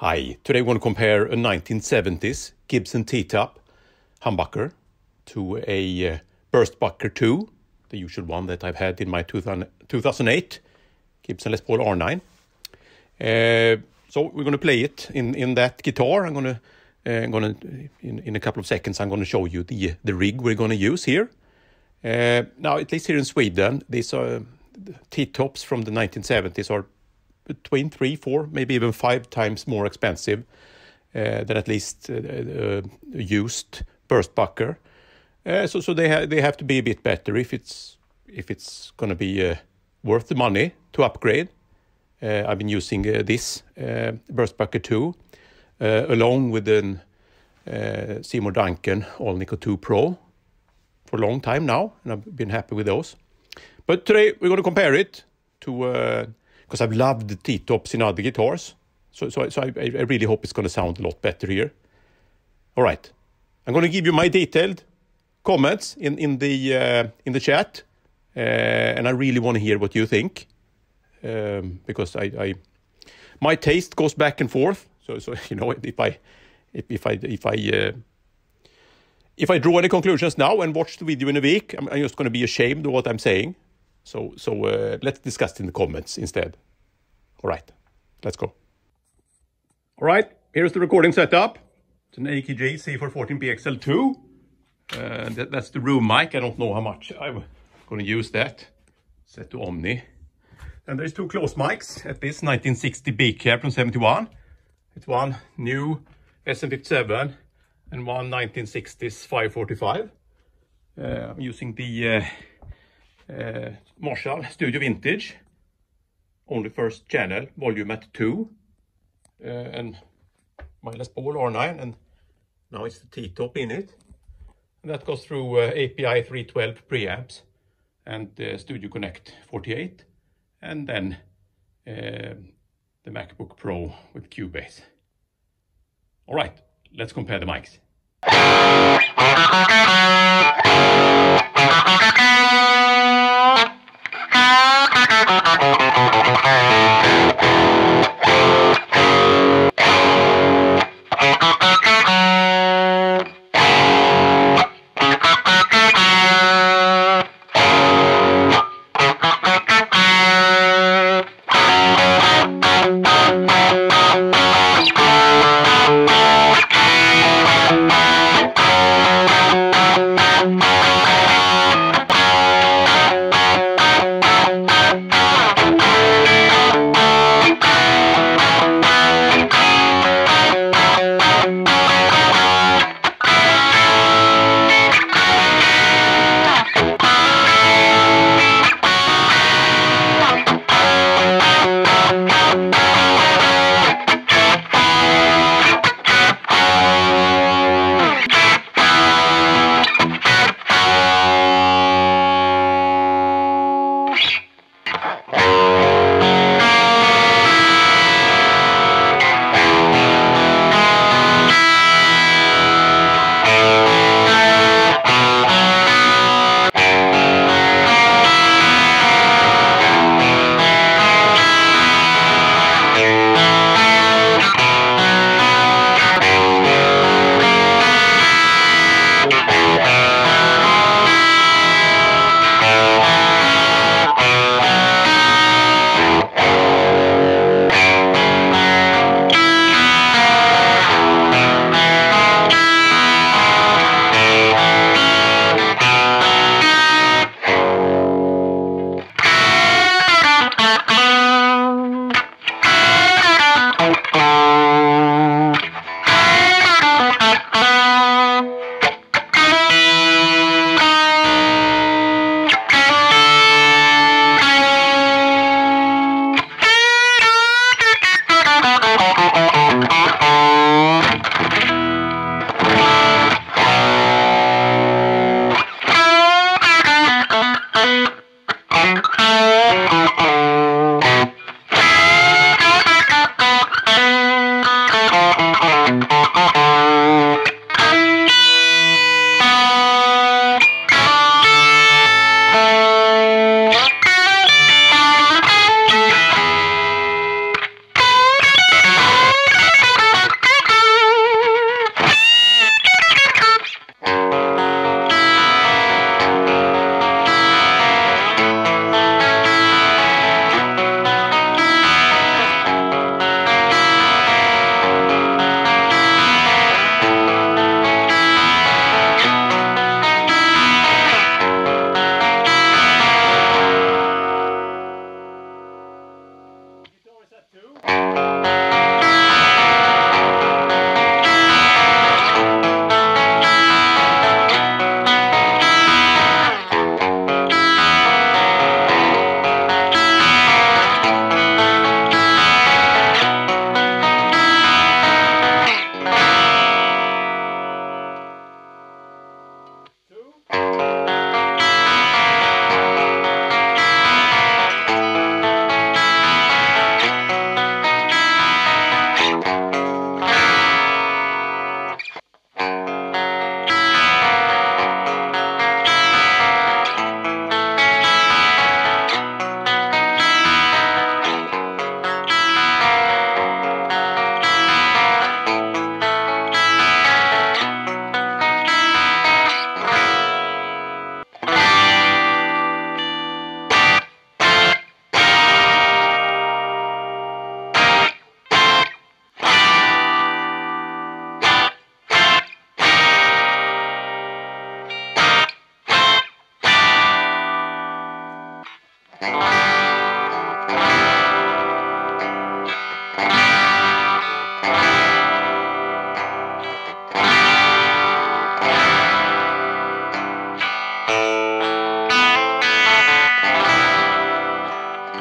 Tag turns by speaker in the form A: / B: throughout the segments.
A: Hi, today we're going to compare a 1970s Gibson T-Top humbucker to a uh, Burstbucker 2, the usual one that I've had in my 2000, 2008 Gibson Les Paul R9. Uh, so we're going to play it in, in that guitar. I'm going to, uh, I'm going to in, in a couple of seconds, I'm going to show you the, the rig we're going to use here. Uh, now, at least here in Sweden, these are T-tops from the 1970s are between three, four, maybe even five times more expensive uh, than at least uh, used Burstbucker. Uh, so, so they ha- they have to be a bit better if it's if it's going to be worth the money to upgrade. I've been using this burst Burstbucker 2 along with the Seymour Duncan Alnico 2 Pro for a long time now, and I've been happy with those. But today we're going to compare it to because I've loved the T-tops in other guitars. So, so, so I, I really hope it's going to sound a lot better here. All right, I'm going to give you my detailed comments in in the uh, in the chat, uh, and I really want to hear what you think um, because I, I my taste goes back and forth. So so you know if I if, if I if I uh, if I draw any conclusions now and watch the video in a week, I'm, I'm just going to be ashamed of what I'm saying. So, so uh, let's discuss it in the comments instead. All right, let's go. All right, here's the recording setup. It's an AKG C414BXL2. Uh, that, that's the room mic. I don't know how much I'm going to use that. Set to Omni. And there's two close mics at this 1960 B-Cab from 71. It's one new SM57 and one 1960s 545. Uh, I'm using the uh, uh, Marshall Studio Vintage, only first channel, volume at 2, uh, and Les Paul R9, and now it's the T-top in it. And that goes through uh, API 312 preamps and Studio Konnekt 48, and then the MacBook Pro with Cubase. All right, let's compare the mics.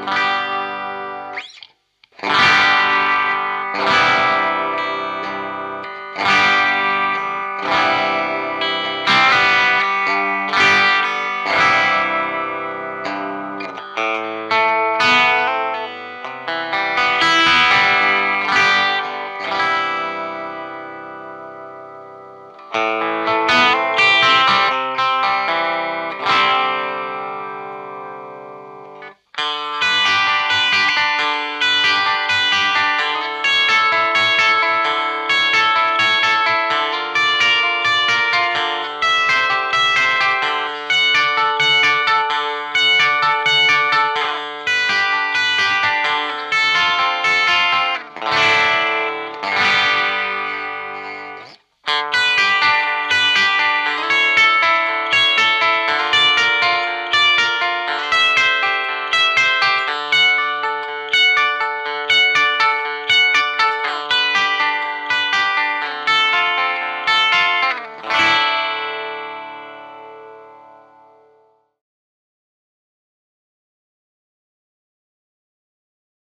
A: Bye.